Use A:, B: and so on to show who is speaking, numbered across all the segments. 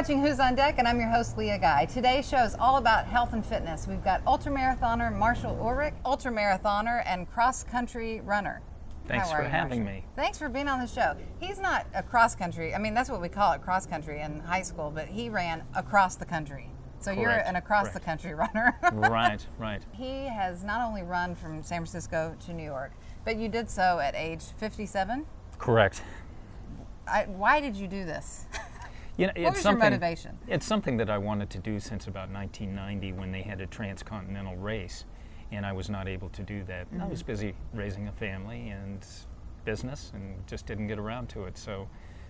A: watching Who's on Deck, and I'm your host, Leah Guy. Today's show is all about health and fitness. We've got ultramarathoner Marshall Ulrich, ultramarathoner and cross country runner.
B: Thanks for
A: you,
B: having
A: Marshall?
B: me.
A: Thanks for being on the show. He's not a cross country. I mean, that's what we call it, cross country in high school. But he ran across the country. So you're an across the
B: correct.
A: country runner.
B: right, right.
A: he has not only run from San Francisco to New York, but you did so at age 57.
B: Correct.
A: I, why did you do this?
B: You know,
A: What
B: it's
A: was your motivation?
B: It's something that I wanted to do since about 1990 when they had a transcontinental race, and I was not able to do that. I
A: Mm-hmm.
B: was busy raising a family and business, and just didn't get around to it. So,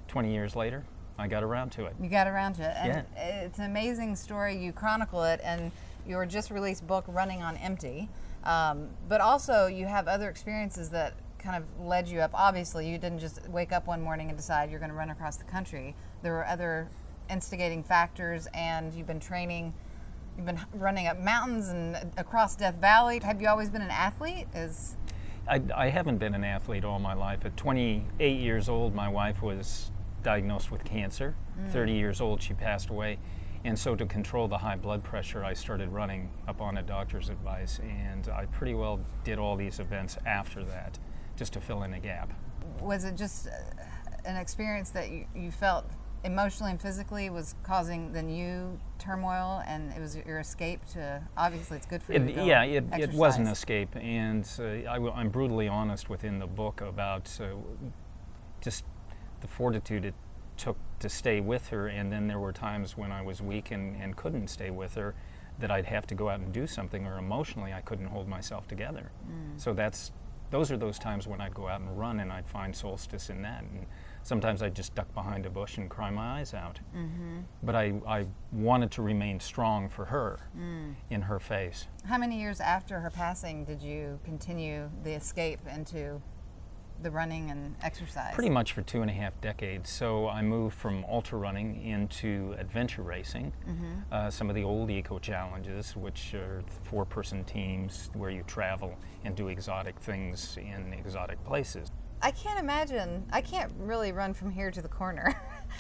B: 20 years later, I got around to it.
A: You got around to it. And it's an amazing story. You chronicle it and your just released book, Running on Empty. Um, but also, you have other experiences that kind of led you up. Obviously, you didn't just wake up one morning and decide you're going to run across the country. There were other instigating factors, and you've been training. You've been running up mountains and across Death Valley. Have you always been an athlete? Is
B: I, I haven't been an athlete all my life. At 28 years old, my wife was diagnosed with cancer. Mm. 30 years old, she passed away. And so, to control the high blood pressure, I started running up on a doctor's advice. And I pretty well did all these events after that, just to fill in a gap.
A: was it just uh, an experience that you, you felt emotionally and physically was causing the new turmoil and it was your escape to obviously it's good for you
B: It, yeah, it, it was an escape. And uh, I, am brutally honest within the book about uh, just the fortitude it took to stay with her. And then there were times when I was weak and, and couldn't stay with her that I'd have to go out and do something, or emotionally I couldn't hold myself together.
A: Mm.
B: So that's those are those times when I'd go out and run, and I'd find solstice in that. And sometimes I'd just duck behind a bush and cry my eyes out.
A: Mm-hmm.
B: But I, I wanted to remain strong for her
A: Mm.
B: in her face.
A: how many years after her passing did you continue the escape into the running and exercise
B: Pretty much for two and a half decades. So I moved from ultra running into adventure racing. Uh, some of the old eco challenges, which are four person teams where you travel and do exotic things in exotic places.
A: i can't imagine i can't really run from here to the corner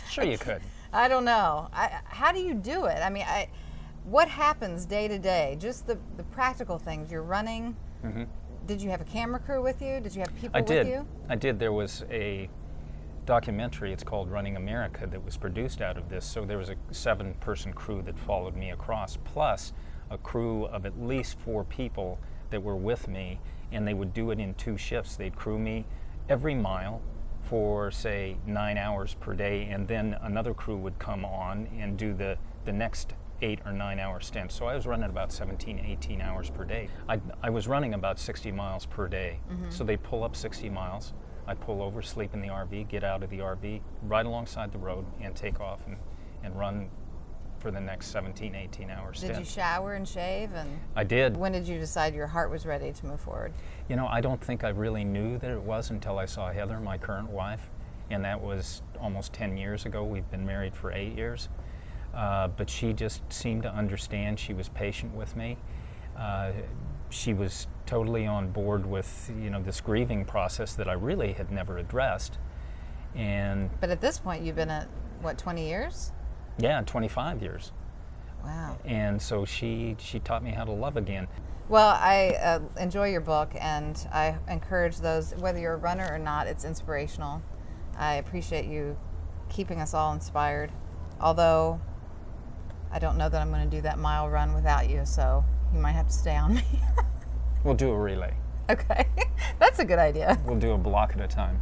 B: Sure, you could.
A: I don't know. I, how do you do it? I mean, I, what happens day to day? Just the, the practical things. You're running. Mm-hmm. Did you have a camera crew with you? Did you have people
B: I
A: with
B: did.
A: you?
B: I did. There was a documentary, it's called Running America, that was produced out of this. So there was a seven person crew that followed me across, plus a crew of at least four people that were with me, and they would do it in two shifts. They'd crew me every mile for, say, nine hours per day, and then another crew would come on and do the, the next eight or nine hour stint. So I was running about 17, 18 hours per day. I, I was running about 60 miles per day. Mm-hmm. So they'd pull up 60 miles. I'd pull over, sleep in the RV, get out of the RV, ride alongside the road, and take off and, and run for the next 17, 18 hour
A: Did you shower and shave? And
B: I did.
A: when did you decide your heart was ready to move forward?
B: You know, I don't think I really knew that it was until I saw Heather, my current wife, and that was almost 10 years ago. We've been married for eight years. Uh, but she just seemed to understand. She was patient with me. Uh, she was totally on board with, you know, this grieving process that I really had never addressed. And
A: But at this point, you've been at what 20 years?
B: yeah, 25 years.
A: Wow.
B: And so she she taught me how to love again.
A: Well, I uh, enjoy your book, and I encourage those, whether you're a runner or not, it's inspirational. I appreciate you keeping us all inspired. Although I don't know that I'm going to do that mile run without you, so you might have to stay on me.
B: We'll do a relay.
A: okay, that's a good idea.
B: We'll do a block at a time.